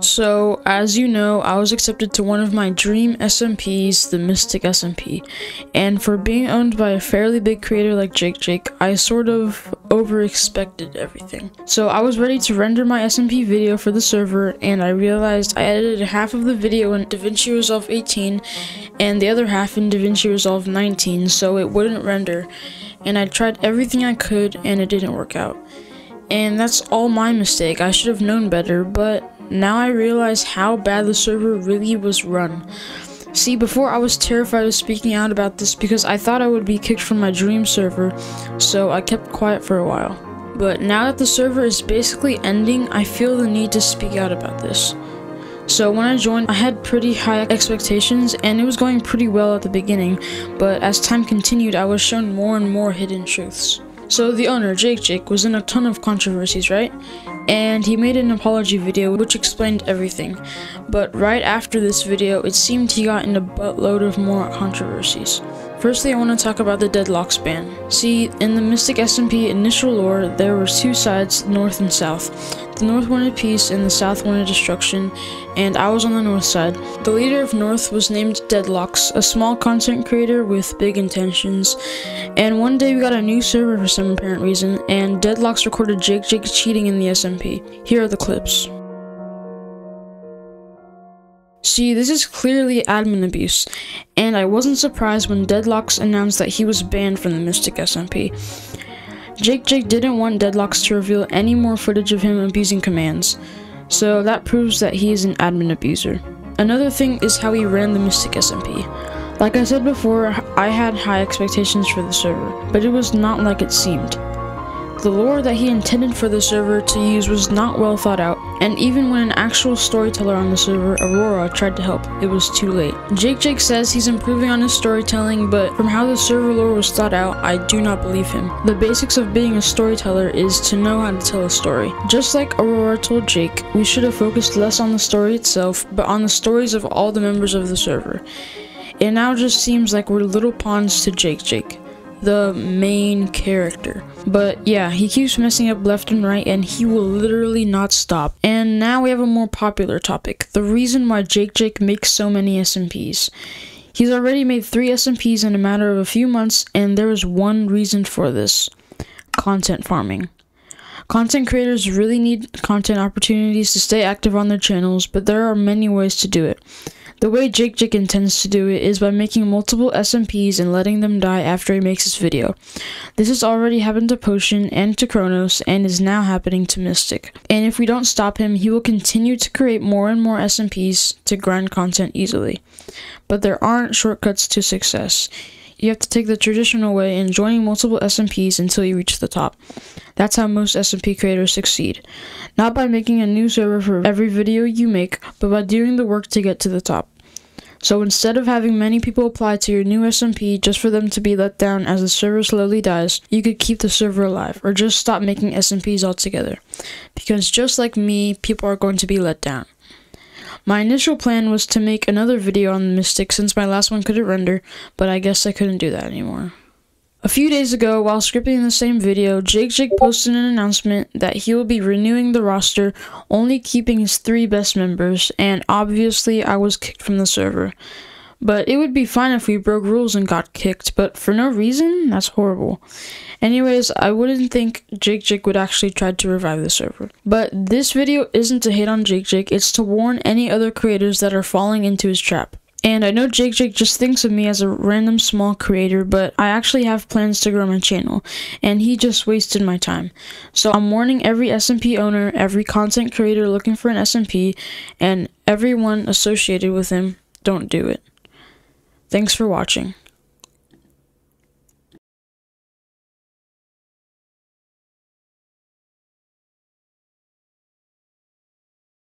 So, as you know, I was accepted to one of my dream SMPs, the Mystic SMP. And for being owned by a fairly big creator like JakeJxke, I sort of over expected everything. So, I was ready to render my SMP video for the server, and I realized I edited half of the video in DaVinci Resolve 18 and the other half in DaVinci Resolve 19, so it wouldn't render. And I tried everything I could, and it didn't work out. And that's all my mistake. I should have known better, but now I realize how bad the server really was run. See, before I was terrified of speaking out about this because I thought I would be kicked from my dream server, so I kept quiet for a while. But now that the server is basically ending, I feel the need to speak out about this. So when I joined, I had pretty high expectations and it was going pretty well at the beginning, but as time continued, I was shown more and more hidden truths. So the owner, JakeJxke, was in a ton of controversies, right? And he made an apology video which explained everything. But right after this video, it seemed he got in a buttload of more controversies. Firstly, I want to talk about the Deadlock ban. See, in the Mystic SMP initial lore, there were two sides, north and south. The north wanted peace and the south wanted destruction, and I was on the north side. The leader of north was named Deadlocks, a small content creator with big intentions. And one day we got a new server for some apparent reason, and Deadlocks recorded JakeJxke cheating in the SMP. Here are the clips. See, this is clearly admin abuse, and I wasn't surprised when Deadlocks announced that he was banned from the Mystic SMP. JakeJxke didn't want Deadlocks to reveal any more footage of him abusing commands, so that proves that he is an admin abuser. Another thing is how he ran the Mystic SMP. Like I said before, I had high expectations for the server, but it was not like it seemed. The lore that he intended for the server to use was not well thought out, and even when an actual storyteller on the server, Aurora, tried to help, it was too late. JakeJxke says he's improving on his storytelling, but from how the server lore was thought out, I do not believe him. The basics of being a storyteller is to know how to tell a story. Just like Aurora told Jake, we should have focused less on the story itself, but on the stories of all the members of the server. It now just seems like we're little pawns to JakeJxke the main character. But yeah, he keeps messing up left and right and he will literally not stop. And now we have a more popular topic, the reason why JakeJxke makes so many SMPs. He's already made three SMPs in a matter of a few months and there is one reason for this. Content farming. Content creators really need content opportunities to stay active on their channels, but there are many ways to do it. The way JakeJxke intends to do it is by making multiple SMPs and letting them die after he makes his video. This has already happened to Potion and to Kronos and is now happening to Mystic. And if we don't stop him, he will continue to create more and more SMPs to grind content easily. But there aren't shortcuts to success. You have to take the traditional way in joining multiple SMPs until you reach the top. That's how most SMP creators succeed. Not by making a new server for every video you make, but by doing the work to get to the top. So instead of having many people apply to your new SMP just for them to be let down as the server slowly dies, you could keep the server alive, or just stop making SMPs altogether. Because just like me, people are going to be let down. My initial plan was to make another video on the Mystic since my last one couldn't render, but I guess I couldn't do that anymore. A few days ago, while scripting the same video, JakeJxke posted an announcement that he will be renewing the roster, only keeping his three best members, and obviously I was kicked from the server. But it would be fine if we broke rules and got kicked, but for no reason? That's horrible. Anyways, I wouldn't think JakeJxke would actually try to revive the server. But this video isn't to hate on JakeJxke, it's to warn any other creators that are falling into his trap. And I know JakeJxke just thinks of me as a random small creator, but I actually have plans to grow my channel, and he just wasted my time. So I'm warning every SMP owner, every content creator looking for an SMP, and everyone associated with him, don't do it. Thanks for watching.